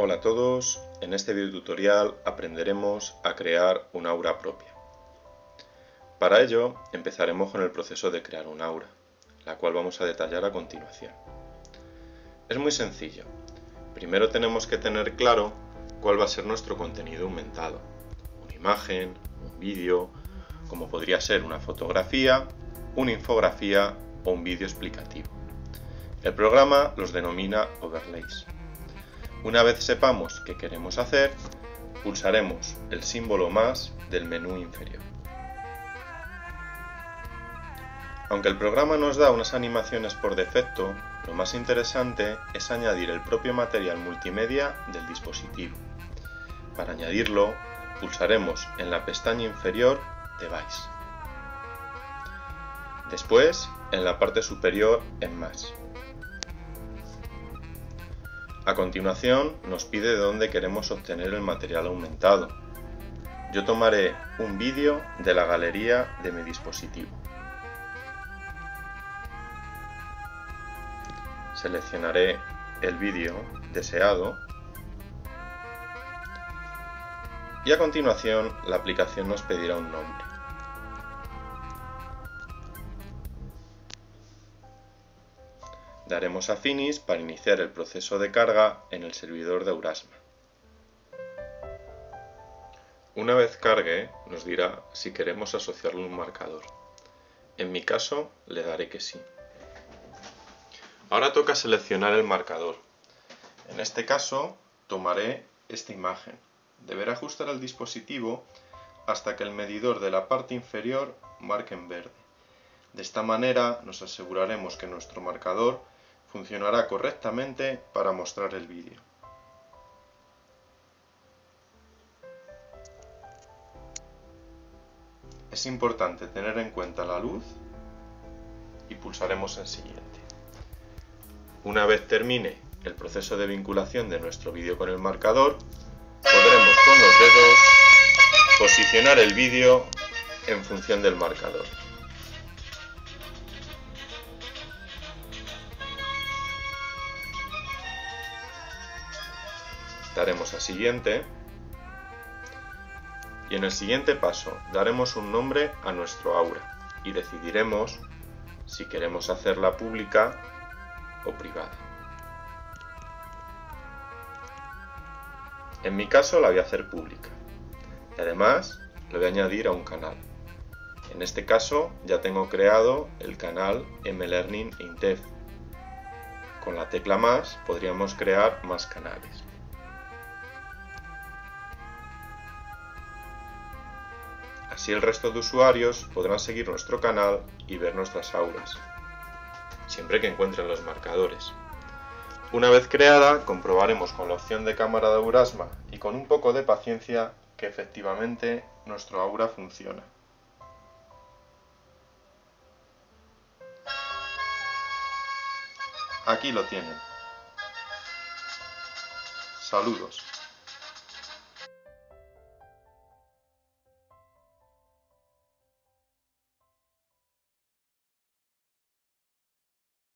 Hola a todos, en este video tutorial aprenderemos a crear un aura propia. Para ello empezaremos con el proceso de crear un aura, la cual vamos a detallar a continuación. Es muy sencillo, primero tenemos que tener claro cuál va a ser nuestro contenido aumentado, una imagen, un vídeo, como podría ser una fotografía, una infografía o un vídeo explicativo. El programa los denomina overlays. Una vez sepamos qué queremos hacer, pulsaremos el símbolo más del menú inferior. Aunque el programa nos da unas animaciones por defecto, lo más interesante es añadir el propio material multimedia del dispositivo. Para añadirlo, pulsaremos en la pestaña inferior Device. Después, en la parte superior en Más. A continuación nos pide de dónde queremos obtener el material aumentado. Yo tomaré un vídeo de la galería de mi dispositivo. Seleccionaré el vídeo deseado y a continuación la aplicación nos pedirá un nombre. Daremos a Finish para iniciar el proceso de carga en el servidor de Aurasma. Una vez cargue, nos dirá si queremos asociarlo a un marcador. En mi caso, le daré que sí. Ahora toca seleccionar el marcador. En este caso, tomaré esta imagen. Deberá ajustar el dispositivo hasta que el medidor de la parte inferior marque en verde. De esta manera nos aseguraremos que nuestro marcador funcionará correctamente para mostrar el vídeo. Es importante tener en cuenta la luz y pulsaremos en siguiente. Una vez termine el proceso de vinculación de nuestro vídeo con el marcador, podremos con los dedos posicionar el vídeo en función del marcador. Daremos a siguiente y en el siguiente paso daremos un nombre a nuestro aura y decidiremos si queremos hacerla pública o privada. En mi caso la voy a hacer pública y además le voy a añadir a un canal. En este caso ya tengo creado el canal mlearning Intef. Con la tecla más podríamos crear más canales. Así el resto de usuarios podrán seguir nuestro canal y ver nuestras auras, siempre que encuentren los marcadores. Una vez creada, comprobaremos con la opción de cámara de Aurasma y con un poco de paciencia que efectivamente nuestro aura funciona. Aquí lo tienen. Saludos.